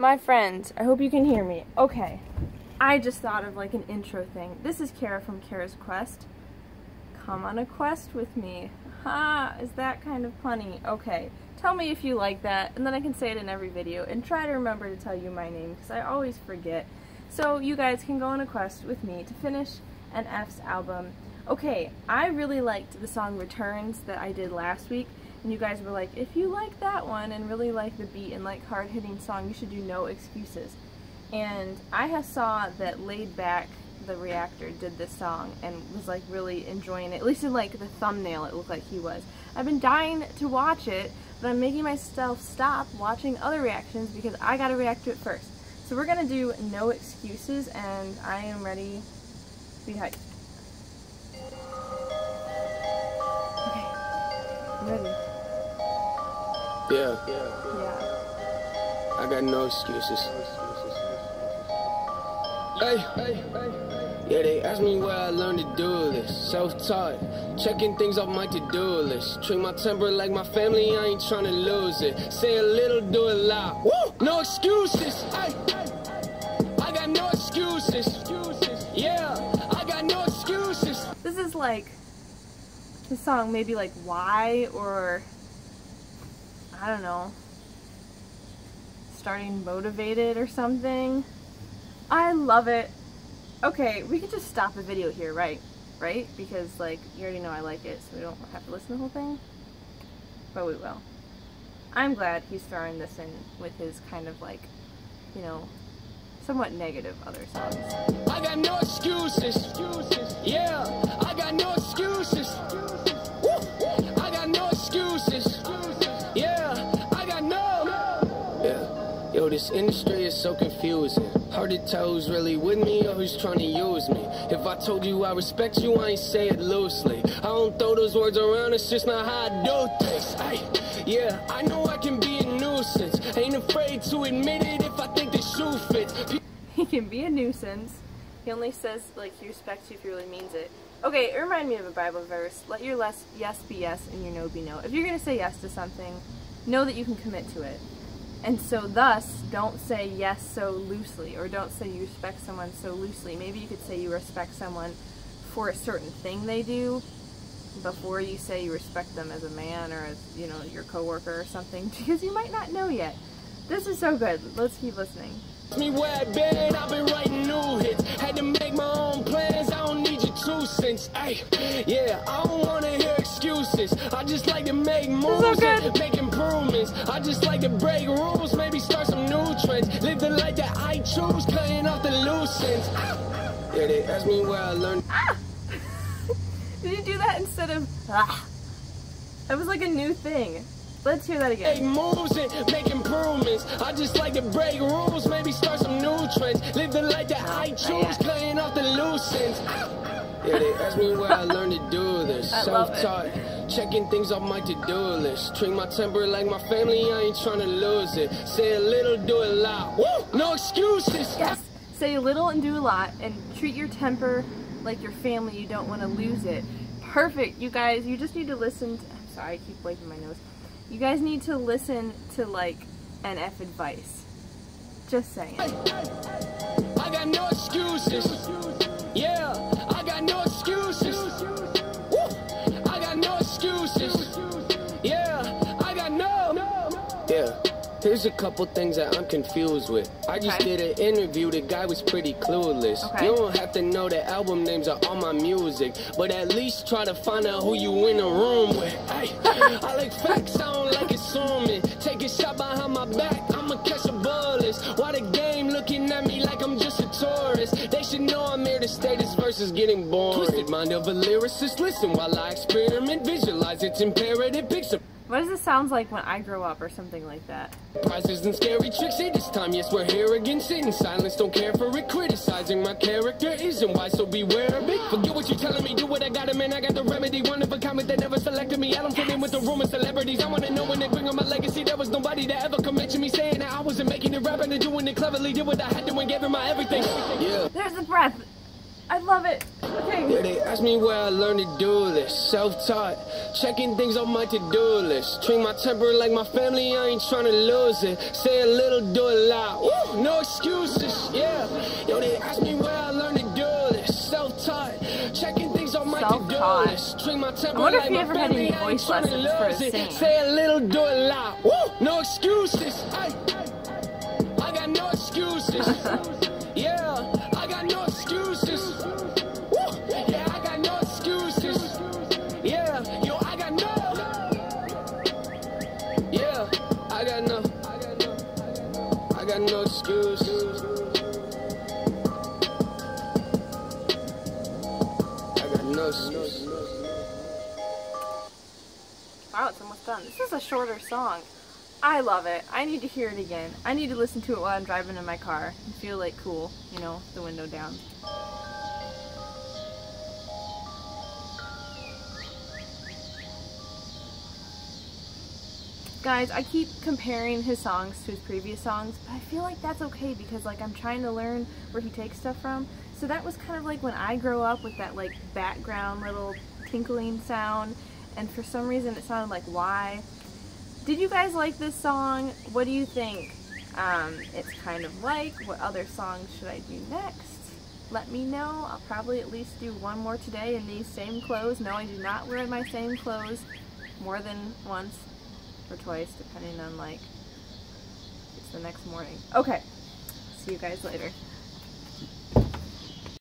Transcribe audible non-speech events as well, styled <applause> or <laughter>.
My friends, I hope you can hear me. Okay, I just thought of like an intro thing. This is Kara from Kara's Quest. Come on a quest with me. Ha, is that kind of funny? Okay, tell me if you like that, and then I can say it in every video, and try to remember to tell you my name, because I always forget. So you guys can go on a quest with me to finish NF's album. Okay, I really liked the song Returns that I did last week, and you guys were like, if you like that one and really like the beat and like hard-hitting song, you should do No Excuses. And I have saw that Laid Back, the reactor, did this song and was like really enjoying it. At least in like the thumbnail, it looked like he was. I've been dying to watch it, but I'm making myself stop watching other reactions because I gotta react to it first. So we're gonna do No Excuses, and I am ready to be hyped. Okay, I'm ready. Yeah, Yeah. I got no excuses. Hey, hey, hey. yeah, they ask me where I learned to do this. Self-taught, checking things off my to-do list. Treat my temper like my family, I ain't trying to lose it. Say a little, do a lot. Woo! No excuses. Hey, I got no excuses. Yeah, I got no excuses. This is like this song maybe like Why or I don't know starting motivated or something. I love it. Okay, we could just stop the video here, right? Right? Because like you already know I like it, so we don't have to listen to the whole thing. But we will. I'm glad he's throwing this in with his kind of like, you know, somewhat negative other songs. I got no excuses. Yeah, industry is so confusing. Hard to tell who's really with me or who's trying to use me. If I told you I respect you, I ain't say it loosely. I don't throw those words around, it's just not how I do things. Ay, yeah, I know I can be a nuisance. Ain't afraid to admit it if I think the shoe fits. He can be a nuisance. He only says like he respects you if he really means it. Okay, it reminded me of a Bible verse. Let your yes be yes and your no be no. If you're gonna say yes to something, know that you can commit to it. And so thus, don't say yes so loosely, or don't say you respect someone so loosely. Maybe you could say you respect someone for a certain thing they do before you say you respect them as a man or as, you know, your coworker or something, <laughs> because you might not know yet. This is so good. Let's keep listening. Me where I been, I've been writing new hits. Had to make my own plans, I don't need your two cents. Ay, yeah, I don't wanna hear excuses. I just like to make moves and make improvements. I just like to break rules, maybe start some new trends. Live the life that I choose, cutting off the loose ends. Yeah, they ask me where I learned. <laughs> Did you do that instead of ah? That was like a new thing. Let's hear that again. Make moves and make improvements. I just like to break rules, maybe start some new trends. Live the life that I choose, cutting off the loose ends. Yeah, they ask me where I learned to do this. Self-taught, checking things off my to-do list. Treat my temper like my family, I ain't trying to lose it. Say a little, do a lot. Woo! No excuses. Yes. Say a little and do a lot, and treat your temper like your family. You don't want to lose it. Perfect, you guys. You just need to listen. To, I'm sorry, I keep wiping my nose. You guys need to listen to like NF advice. Just saying. I got no excuses. Yeah, excuses. Yeah, I got no. Yeah. Here's a couple things that I'm confused with. I just Okay. did an interview, the guy was pretty clueless. Okay. You don't have to know the album names of all my music, but at least try to find out who you in a room with. Hey, I like facts, I don't like assuming. Take a shot behind my back, I'ma catch a bullets. Why the game looking at me like I'm just a tourist? They should know I'm here to stay, this verse is getting boring. Twisted mind of a lyricist, listen while I experiment, visualize its imperative picture. What does it sound like when I grow up or something like that? Prizes and scary tricks. Hey, this time, yes, we're here again. Sit in silence, don't care for it. Criticizing my character isn't why, so beware of it. Forget what you're telling me, do what I gotta, man. I got the remedy. One of a comment that never selected me. I don't fit in with the room of celebrities. I wanna know when they bring on my legacy. There was nobody that ever could mention me saying that I wasn't making it, rapping and doing it cleverly. Did what I had to and gave it my everything. Yeah. There's the breath. I love it. Yeah, Okay. they ask me where I learned to do this. Self-taught, checking things on my to-do list. Treat my temper like my family, I ain't trying to lose it. Say a little, do a lot. Woo, no excuses, yeah. Yo, they ask me where I learned to do this. Self-taught, checking things on my to-do list. Treat my temper I wonder if like my ever had family, any I ain't voice lessons for lose it. Say a little, do a lot. Woo, no excuses. Ay. I got no excuses. <laughs> Wow, it's almost done. This is a shorter song. I love it. I need to hear it again. I need to listen to it while I'm driving in my car and feel like cool, you know, the window down. Guys, I keep comparing his songs to his previous songs, but I feel like that's okay because like I'm trying to learn where he takes stuff from. So that was kind of like when I grow up with that like background little tinkling sound and for some reason it sounded like why. Did you guys like this song? What do you think? Um, it's kind of like what other songs should I do next? Let me know. I'll probably at least do one more today in these same clothes. No, I do not wear my same clothes more than once or twice, depending on like it's the next morning. Okay. See you guys later.